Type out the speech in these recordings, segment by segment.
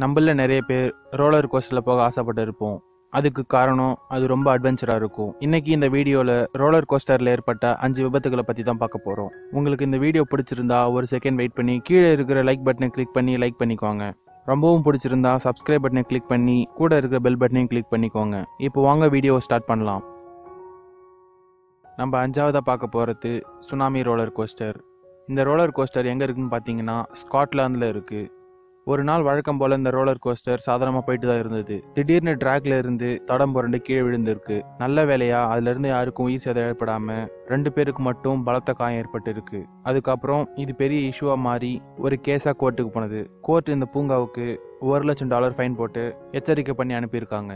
நம்மள நிறைய பேர் ரோலர் கோஸ்டரில் போக ஆசைப்பட்டு இருப்போம் அதுக்கு காரணம் அது ரொம்ப அட்வென்ச்சராக இருக்கும். இன்னைக்கு இந்த வீடியோவில் ரோலர் கோஸ்டரில் ஏற்பட்ட அஞ்சு விபத்துகளை பற்றி தான் பார்க்க போகிறோம் உங்களுக்கு இந்த வீடியோ பிடிச்சிருந்தா ஒரு செகண்ட் வெயிட் பண்ணி கீழே இருக்கிற லைக் பட்டனை கிளிக் பண்ணி லைக் பண்ணிக்கோங்க. ரொம்பவும் பிடிச்சிருந்தா சப்ஸ்கிரைப் பட்டனை கிளிக் பண்ணி கூட இருக்கிற பெல் பட்டனையும் கிளிக் பண்ணிக்கோங்க. இப்போ வாங்க வீடியோவை ஸ்டார்ட் பண்ணலாம். நம்ம அஞ்சாவதாக பார்க்க போகிறது சுனாமி ரோலர் கோஸ்டர் இந்த ரோலர் கோஸ்டர் எங்கே இருக்குன்னு பார்த்தீங்கன்னா ஸ்காட்லாந்தில் இருக்குது ஒரு நாள் வழக்கம் போல் இந்த ரோலர் கோஸ்டர் சாதாரணமாக போயிட்டு தான் இருந்தது. திடீர்னு ட்ராக்ல இருந்து தடம் புரண்டு கீழே விழுந்திருக்கு. நல்ல வேலையா அதுல இருந்து யாருக்கும் உயிர் சேதம் ஏற்படாம ரெண்டு பேருக்கு மட்டும் பலத்த காயம் ஏற்பட்டு இருக்கு அதுக்கப்புறம் இது பெரிய இஷ்யூவா மாறி ஒரு கேஸா கோர்ட்டுக்கு போனது. கோர்ட் இந்த பூங்காவுக்கு ஒரு லட்சம் டாலர் ஃபைன் போட்டு எச்சரிக்கை பண்ணி அனுப்பியிருக்காங்க.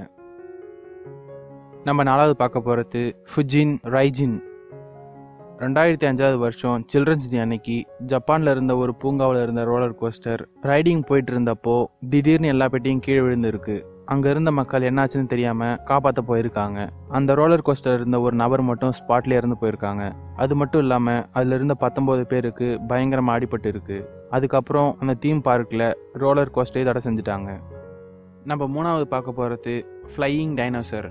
நம்ம நாலாவது பார்க்க போகிறது ஃபுஜின் ரைஜின் ரெண்டாயிரத்தி அஞ்சாவது வருஷம் சில்ட்ரன்ஸ் டே அன்னைக்கு ஜப்பானில் இருந்த ஒரு பூங்காவில் இருந்த ரோலர் கோஸ்டர் ரைடிங் போயிட்டு இருந்தப்போ திடீர்னு எல்லா பெட்டியும் கீழே விழுந்திருக்கு. அங்கே இருந்த மக்கள் என்னாச்சுன்னு தெரியாமல் காப்பாற்ற போயிருக்காங்க. அந்த ரோலர் கோஸ்டர் இருந்த ஒரு நபர் மட்டும் ஸ்பாட்லேயே இருந்து போயிருக்காங்க. அது மட்டும் இல்லாமல் அதில் இருந்த பத்தொம்போது பேருக்கு பயங்கரமாக அடிபட்டு இருக்கு அதுக்கப்புறம் அந்த தீம் பார்க்கில் ரோலர் கோஸ்டரை தடை செஞ்சுட்டாங்க. நம்ம மூணாவது பார்க்க போகிறது ஃப்ளையிங் டைனோசர்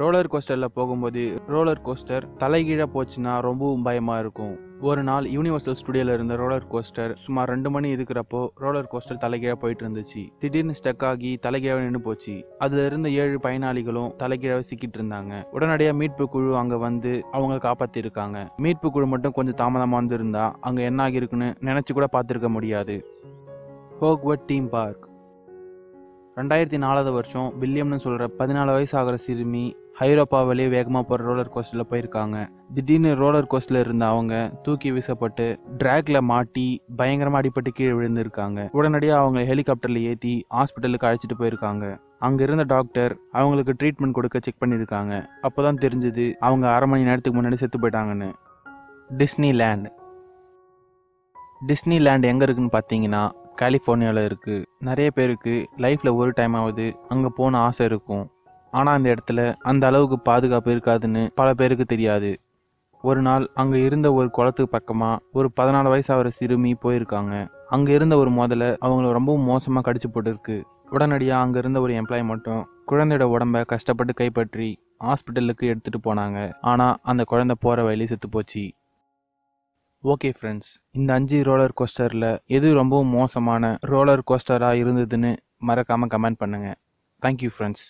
ரோலர் கோஸ்டரில் போகும்போது ரோலர் கோஸ்டர் தலைகீழாக போச்சுன்னா ரொம்பவும் பயமாக இருக்கும். ஒரு நாள் யூனிவர்சல் ஸ்டுடியோவில் இருந்த ரோலர் கோஸ்டர் சுமார் ரெண்டு மணி இருக்கிறப்போ ரோலர் கோஸ்டர் தலைகீழாக போயிட்டு இருந்துச்சு. திடீர்னு ஸ்டக் ஆகி தலைகீழாக நின்று போச்சு. அதுல இருந்த ஏழு பயனாளிகளும் தலைகீழாக சிக்கிட்டு இருந்தாங்க. உடனடியாக மீட்பு குழு அங்கே வந்து அவங்க காப்பாற்றிருக்காங்க மீட்பு குழு மட்டும் கொஞ்சம் தாமதமாக வந்திருந்தா அங்கே என்ன ஆகியிருக்குன்னு நினச்சி கூட பார்த்துருக்க முடியாது. ஹோக்வர்ட் தீம் பார்க் ரெண்டாயிரத்தி நாலாவது வருஷம் வில்லியம்னு சொல்கிற பதினாலு வயசு ஆகிற சிறுமி ஐரோப்பா வழியே வேகமாக போகிற ரோலர் கோஸ்டரில் போயிருக்காங்க. திடீர்னு ரோலர் கோஸ்டில் இருந்த அவங்க தூக்கி வீசப்பட்டு ட்ராக்ல மாட்டி பயங்கரமாக அடிப்பட்டு கீழே விழுந்திருக்காங்க. உடனடியாக அவங்க ஹெலிகாப்டரில் ஏற்றி ஹாஸ்பிட்டலுக்கு அழைச்சிட்டு போயிருக்காங்க. அங்கே இருந்த டாக்டர் அவங்களுக்கு ட்ரீட்மெண்ட் கொடுக்க செக் பண்ணியிருக்காங்க. அப்போ தான் தெரிஞ்சது அவங்க அரை மணி நேரத்துக்கு முன்னாடி செத்து போயிட்டாங்கன்னு. டிஸ்னி லேண்ட் டிஸ்னி லேண்ட் எங்கே இருக்குன்னு பார்த்தீங்கன்னா கலிஃபோர்னியாவில் இருக்குது நிறைய பேருக்கு லைஃப்பில் ஒரு டைம் ஆகுது அங்கே போன ஆசை இருக்கும். ஆனால் அந்த இடத்துல அந்த அளவுக்கு பாதுகாப்பு இருக்காதுன்னு பல பேருக்கு தெரியாது. ஒரு நாள் அங்கே இருந்த ஒரு குளத்துக்கு பக்கமாக ஒரு பதினாலு வயசு ஆகிற சிறுமி போயிருக்காங்க. அங்கே இருந்த ஒரு முதல்ல அவங்கள ரொம்பவும் மோசமாக கடிச்சு போட்டுருக்கு. உடனடியாக அங்கே இருந்த ஒரு எம்ப்ளாய் மட்டும் குழந்தையோட உடம்ப கஷ்டப்பட்டு கைப்பற்றி ஹாஸ்பிட்டலுக்கு எடுத்துகிட்டு போனாங்க. ஆனால் அந்த குழந்தை போகிற வழியிலே செத்து போச்சு. ஓகே ஃப்ரெண்ட்ஸ் இந்த அஞ்சு ரோலர் கோஸ்டரில் எது ரொம்பவும் மோசமான ரோலர் கோஸ்டராக இருந்ததுன்னு மறக்காமல் கமெண்ட் பண்ணுங்கள் தேங்க்யூ ஃப்ரெண்ட்ஸ்